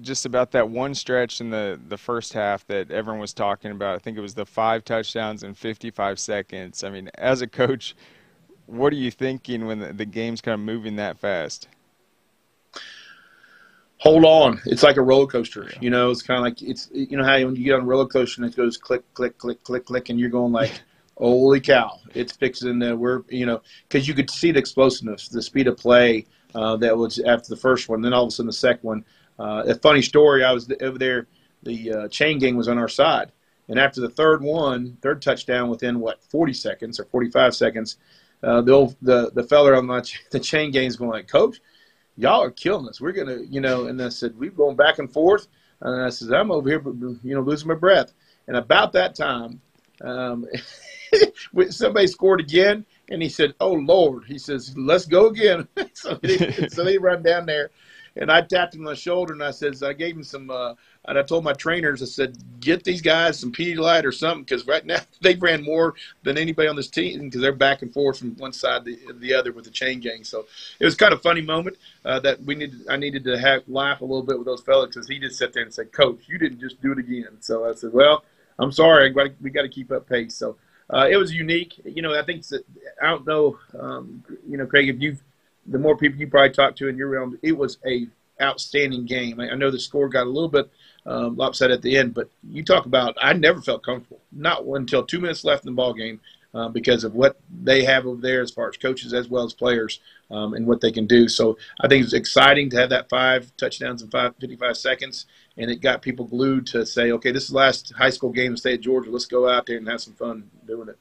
just about that one stretch in the the first half that everyone was talking about. I think it was the five touchdowns in 55 seconds. I mean, as a coach, what are you thinking when the, the game's kind of moving that fast? Hold on. It's like a roller coaster. You know, it's kind of like it's you know how when you get on a roller coaster and it goes click, click, click, click, click, and you're going like, holy cow, it's fixing. Uh, we're you know because you could see the explosiveness, the speed of play uh, that was after the first one. Then all of a sudden the second one. Uh, a funny story. I was over there. The uh, chain gang was on our side, and after the third one, third touchdown, within what 40 seconds or 45 seconds, uh, the old, the the feller on the, the chain gang is going like, Coach, y'all are killing us. We're gonna, you know. And I said, we're going back and forth. And I said, I'm over here, you know, losing my breath. And about that time, um, somebody scored again, and he said, "Oh Lord," he says, "Let's go again." so, he, so they run down there, and I tapped him on the shoulder and I said, I gave him some, uh, and I told my trainers, I said, get these guys some Pedialyte or something because right now they ran more than anybody on this team because they're back and forth from one side to the other with the chain gang. So it was kind of funny moment uh, that we needed. I needed to have laugh a little bit with those fellas because he just sat there and said, "Coach, you didn't just do it again." So I said, "Well, I'm sorry. gotta, we got to keep up pace." So. Uh, it was unique, you know. I think I don't know, um, you know, Craig, if you've the more people you probably talk to in your realm, it was a outstanding game. I, I know the score got a little bit um, lopsided at the end, but you talk about I never felt comfortable, not until two minutes left in the ball game, uh, because of what they have over there as far as coaches as well as players um, and what they can do. So I think it's exciting to have that five touchdowns in five, 55 seconds, and it got people glued to say, okay, this is the last high school game in the state of Georgia. Let's go out there and have some fun doing it.